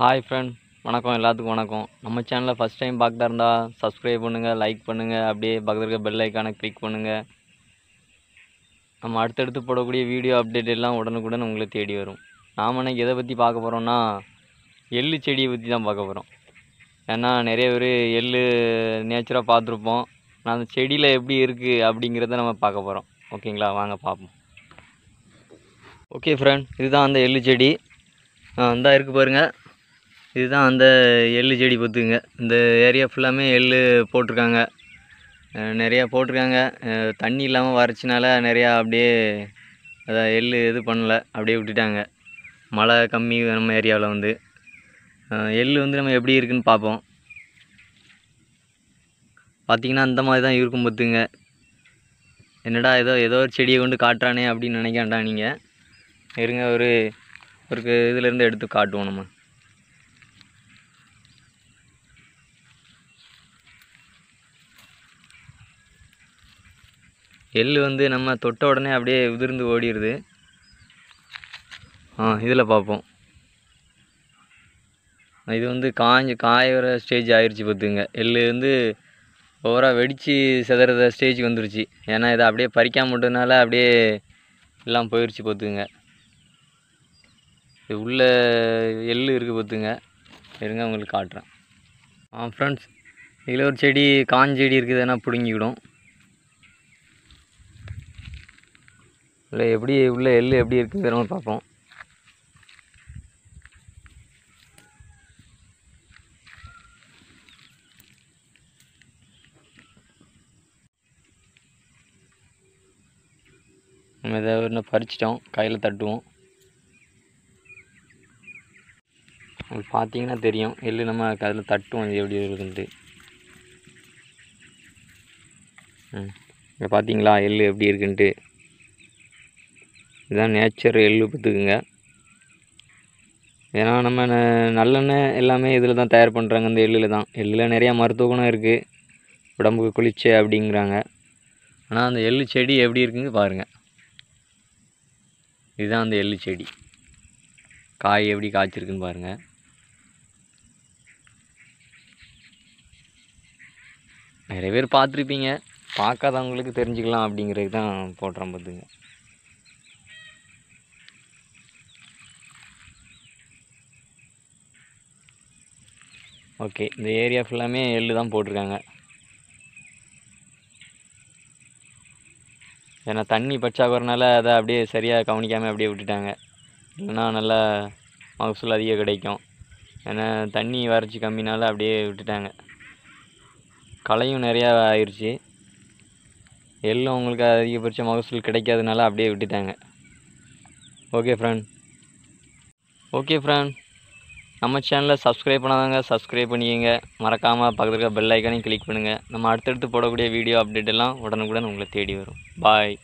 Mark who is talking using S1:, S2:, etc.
S1: Hi friend வணக்கம் எல்லாத்துக்கும் வணக்கம். நம்ம சேனலை ஃபஸ்ட் டைம் பார்க்குறதா இருந்தால் சப்ஸ்கிரைப் பண்ணுங்கள் லைக் பண்ணுங்கள் அப்படியே பக்கத்தில் இருக்க பெல் ஐக்கானை கிளிக் பண்ணுங்கள் நம்ம அடுத்தடுத்து போடக்கூடிய வீடியோ அப்டேட் எல்லாம் உடனுக்குடன் உங்களை தேடி வரும். நாம் இன்னைக்கு எதை பற்றி பார்க்க போகிறோம்னா எள்ளு செடியை பற்றி தான் பார்க்க போகிறோம் ஏன்னா நிறைய பேர் எள்ளு நேச்சராக பார்த்துருப்போம். ஆனால் அந்த செடியில் எப்படி இருக்குது அப்படிங்கிறத நம்ம பார்க்க போகிறோம் ஓகேங்களா? வாங்க பார்ப்போம். ஓகே ஃப்ரெண்ட் இதுதான் அந்த எள்ளு செடி. இந்த இருக்குது பாருங்கள் இதுதான் அந்த எள்ளு செடி பத்துங்க இந்த ஏரியா ஃபுல்லாமே எள்ளு போட்டிருக்காங்க. நிறையா போட்டிருக்காங்க. தண்ணி இல்லாமல் வறட்சினால நிறையா அப்படியே அதை எள்ளு இது பண்ணல. அப்படியே விட்டுட்டாங்க. மழை கம்மி நம்ம ஏரியாவில் வந்து. எள் எள்ளு வந்து நம்ம எப்படி இருக்குன்னு பார்ப்போம். பார்த்தீங்கன்னா அந்த மாதிரி தான் இருக்கும் பத்துங்க என்னடா ஏதோ ஏதோ ஒரு செடியை கொண்டு காட்டுறானே அப்படின்னு நினைக்க வேண்டாம் நீங்கள் இருங்க ஒரு ஒரு இதுலேருந்து எடுத்து காட்டுவோம் நம்ம. எள் வந்து நம்ம தொட்ட உடனே அப்படியே உதிர்ந்து ஓடிடுது ஆ இதில் பார்ப்போம் இது வந்து காஞ்சு காயற ஸ்டேஜ் ஆயிடுச்சு பார்த்துங்க. எள் வந்து ஓவராக வெடித்து செதறத ஸ்டேஜுக்கு வந்துருச்சு. ஏன்னா இதை அப்படியே பறிக்காம விட்டதுனால அப்படியே எல்லாம் போயிடுச்சு பார்த்துங்க. இது உள்ள எள் இருக்குது பார்த்துங்க. இருங்க உங்களுக்கு காட்டுறேன். ஆ ஃப்ரெண்ட்ஸ் இதில் ஒரு செடி காஞ்செடி இருக்குது இருக்குதுன்னா பிடுங்கிக்கிடும். இல்லை எப்படி உள்ள எள்ளு எப்படி இருக்குங்கிற பார்ப்போம். நம்ம இதை ஒன்று பறிச்சிட்டோம் கையில் தட்டுவோம். பார்த்தீங்கன்னா தெரியும் எள்ளு நம்ம அதில் தட்டுவோம் இது எப்படி இருக்குன்ட்டு. ம். இங்கே பார்த்தீங்களா எள்ளு எப்படி இருக்குன்ட்டு. இதுதான் நேச்சர் எள்ளு பார்த்துக்குங்க ஏன்னா நம்ம நல்லெண்ணெய் எல்லாமே இதில் தான் தயார் பண்ணுறாங்க இந்த எள்ளில் தான். எள்ளில் நிறையா மருத்துவ குணம் இருக்குது உடம்புக்கு குளிர்ச்சி அப்படிங்கிறாங்க. ஆனால் அந்த எள்ளு செடி எப்படி இருக்குங்க பாருங்கள் இதுதான் அந்த எள்ளு செடி. காய் எப்படி காய்ச்சிருக்குன்னு பாருங்கள் நிறைய பேர் பார்த்துருப்பீங்க. பார்க்காதவங்களுக்கு தெரிஞ்சுக்கலாம் அப்படிங்கிறது தான் போடுறேன் பார்த்துங்க ஓகே இந்த ஏரியா ஃபுல்லாமே எள்ளு தான் போட்டிருக்காங்க. ஏன்னா தண்ணி பற்றாக்குறனால அதை அப்படியே சரியாக கவனிக்காமல் அப்படியே விட்டுட்டாங்க. இல்லைன்னா நல்லா மகசூல் அதிகம் கிடைக்கும். ஏன்னா தண்ணி வறட்சி கம்மினால அப்படியே விட்டுட்டாங்க. களையும் நிறையா ஆயிடுச்சு எள்ளும் உங்களுக்கு அதிகபட்ச மகசூல் கிடைக்காதனால அப்படியே விட்டுட்டாங்க. Okay friend. Okay friend. நம்ம சேனலை சப்ஸ்கிரைப் பண்ணாதவங்க சப்ஸ்கிரைப் பண்ணிக்கங்க. மறக்காமல் பக்கத்தில் இருக்க பெல் ஐக்கானையும் கிளிக் பண்ணுங்கள் நம்ம அடுத்தடுத்து போடக்கூடிய வீடியோ அப்டேட் எல்லாம் உடனுக்குடன் உங்களை தேடி வரும். பாய்